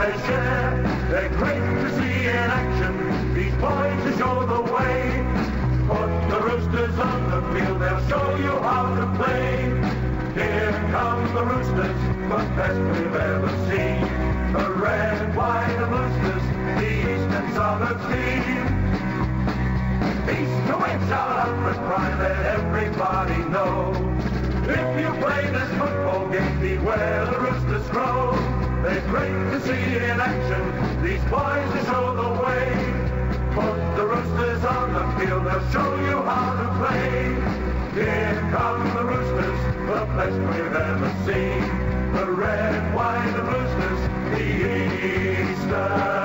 they share. They're great to see in action, these boys to show the way. Put the roosters on the field, they'll show you how to play. Here come the roosters, the best we've ever seen. The red, white, and roosters, the Eastern Suburbs team. East to win, shout out cry pride, let everybody know. If you play this football game, beware the roosters crow. To see it in action, these boys will show the way. Put the Roosters on the field, they'll show you how to play. Here come the Roosters, the best we've ever seen. The red, white and Roosters, the Eastern